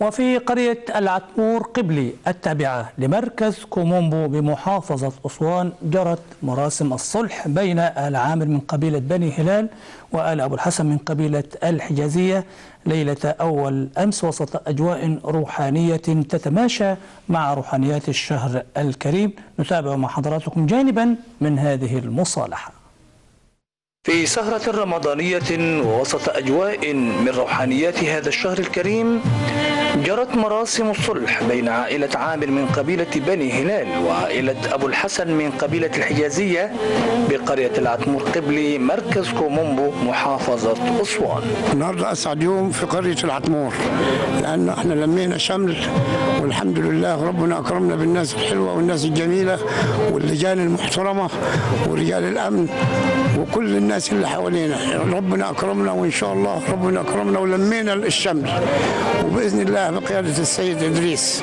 وفي قرية العتمور قبلي التابعة لمركز كومومبو بمحافظة أسوان جرت مراسم الصلح بين آل عامر من قبيلة بني هلال وآل أبو الحسن من قبيلة الحجازية ليلة أول أمس وسط أجواء روحانية تتماشى مع روحانيات الشهر الكريم. نتابع مع حضراتكم جانبا من هذه المصالحة. في سهرة رمضانية ووسط أجواء من روحانيات هذا الشهر الكريم جرت مراسم الصلح بين عائلة عامر من قبيلة بني هلال وعائلة أبو الحسن من قبيلة الحجازية بقرية العتمور قبلي مركز كومومبو محافظة أسوان. النهارده أسعد يوم في قرية العتمور لأن إحنا لمينا شمل والحمد لله ربنا أكرمنا بالناس الحلوة والناس الجميلة واللجان المحترمة ورجال الأمن وكل الناس اللي حوالينا. ربنا أكرمنا وإن شاء الله ربنا أكرمنا ولمينا الشمل وبإذن الله بقيادة السيد إدريس.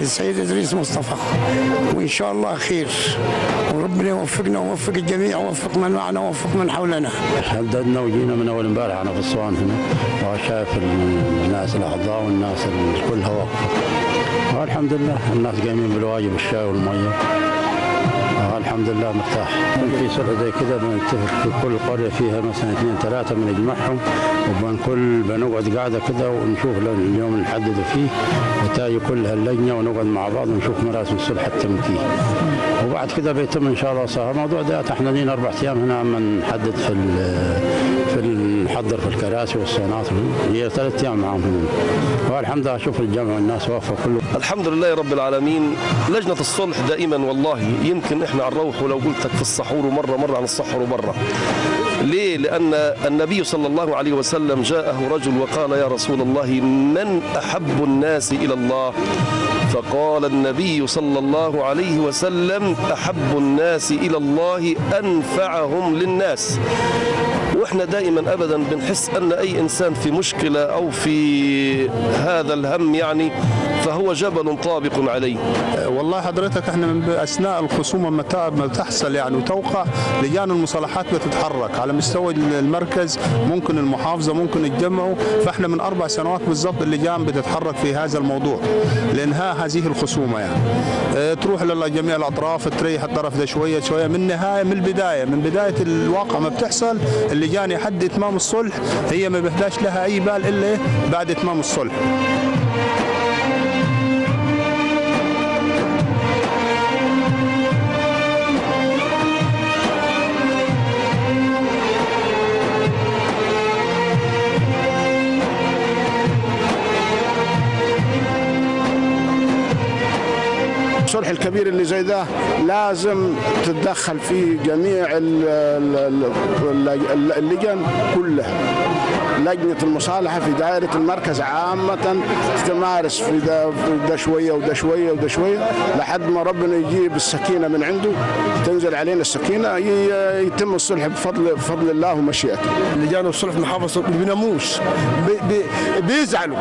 السيد إدريس مصطفى. وإن شاء الله خير. وربنا يوفقنا ويوفق الجميع ويوفق من معنا ويوفق من حولنا. حددنا وجينا من أول امبارح أنا في اسوان هنا. وشايف الناس الأعضاء والناس ال- كلها واقفة. والحمد لله الناس قايمين بالواجب الشاي والمية. الحمد لله مرتاح في صلح زي كده بنتفق في كل قرية فيها مثلا اثنين ثلاثة بنجمعهم وبنكل بنقعد قاعدة كده ونشوف اليوم اللي نحدده فيه وتاجي كلها اللجنه ونقعد مع بعض ونشوف مراسم الصلح التمكين وبعد كده بيتم إن شاء الله الموضوع ده إحنا لينا أربع أيام هنا عم نحدد في في ال- نحضر في الكراسي والصالات هي ثلاث أيام معاهم والحمد لله أشوف الجامع والناس واقفه كله. الحمد لله رب العالمين. لجنة الصلح دائما والله يمكن إحنا الروح ولو قلتك في السحور مرة عن السحر مرة ليه؟ لأن النبي صلى الله عليه وسلم جاءه رجل وقال يا رسول الله من أحب الناس إلى الله؟ فقال النبي صلى الله عليه وسلم أحب الناس إلى الله أنفعهم للناس. وإحنا دائما ابدا بنحس أن أي إنسان في مشكلة أو في هذا الهم يعني فهو جبل طابق عليه. والله حضرتك إحنا من أثناء الخصومه متى ما تحصل يعني وتوقع لجان المصالحات بتتحرك على مستوى المركز ممكن المحافظة ممكن يتجمعوا فإحنا من أربع سنوات بالضبط اللجان بتتحرك في هذا الموضوع لإنهاء هذه الخصومة يعني. أه، تروح لجميع الأطراف تريح الطرف ده شوية شوية من النهاية من البداية من بداية الواقع ما بتحصل اللجان لحد إتمام الصلح هي ما بيهداش لها أي بال إلا بعد إتمام الصلح. الكبير اللي زي ده لازم تتدخل فيه جميع ال- ال- ال- اللجان كلها. لجنة المصالحة في دائرة المركز عامة تمارس في ده, في ده شوية وده شوية وده شوية لحد ما ربنا يجيب السكينة من عنده تنزل علينا السكينة يتم الصلح بفضل بفضل الله ومشيئته. لجان الصلح ما بيناموش بي بي بيزعلوا.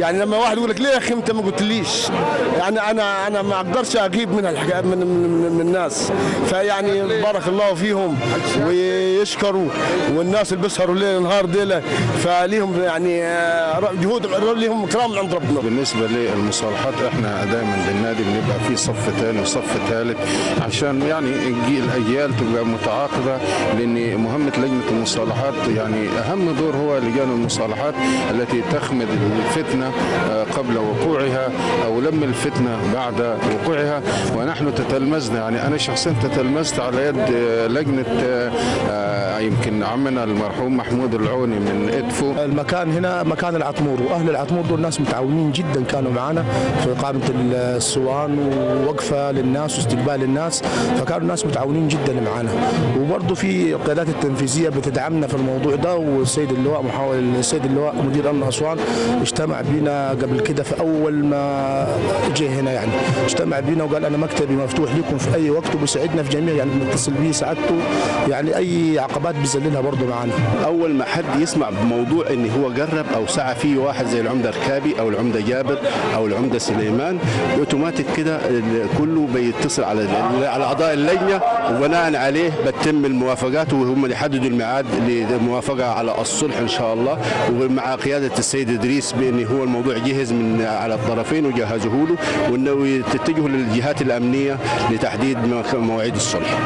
يعني لما واحد يقول لك ليه يا أخي أنت ما قلتليش؟ يعني أنا أنا ما أقدرش أجيب منها الحاجات من, من, من الناس. فيعني بارك الله فيهم ويشكروا والناس اللي بيسهروا ليل نهار ديلة فليهم يعني آه، جهودهم ليهم كرام عند ربنا. بالنسبة للمصالحات إحنا دايما بالنادي بنبقى في صف ثاني وصف ثالث عشان يعني الاجيال تبقى متعاقبة لأن مهمة لجنة المصالحات يعني أهم دور هو لجان المصالحات التي تخمد الفتنة آه، قبل وقوعها أو لم الفتنة بعد وقوعها. ونحن تتلمذنا يعني أنا شخصيا تتلمذت على يد آه، لجنة آه، يمكن عمنا المرحوم محمود العوني من ادفو المكان هنا مكان العطمور وأهل العطمور دول ناس متعاونين جدا كانوا معنا في إقامة الصوان ووقفة للناس واستقبال الناس فكانوا ناس متعاونين جدا معنا وبرضه في القيادات التنفيذية بتدعمنا في الموضوع ده والسيد اللواء محاول السيد اللواء مدير أمن أسوان اجتمع بينا قبل كده في أول ما جه هنا يعني. اجتمع بينا وقال أنا مكتبي مفتوح لكم في أي وقت وبيساعدنا في جميع يعني بنتصل بيه سعادته يعني أي عقبات بيذللها برضه معانا. أول ما حد يسمع بموضوع موضوع إن هو جرب أو سعى فيه واحد زي العمدة ركابي أو العمدة جابر أو العمدة سليمان. أوتوماتيك كده كله بيتصل على على اعضاء اللجنة وبناء عليه بتتم الموافقات وهم اللي يحددوا الميعاد للموافقه على الصلح إن شاء الله. ومع قيادة السيد إدريس بأن هو الموضوع جهز من على الطرفين وجهزوه له. وانه تتجهوا للجهات الأمنية لتحديد مواعيد الصلح.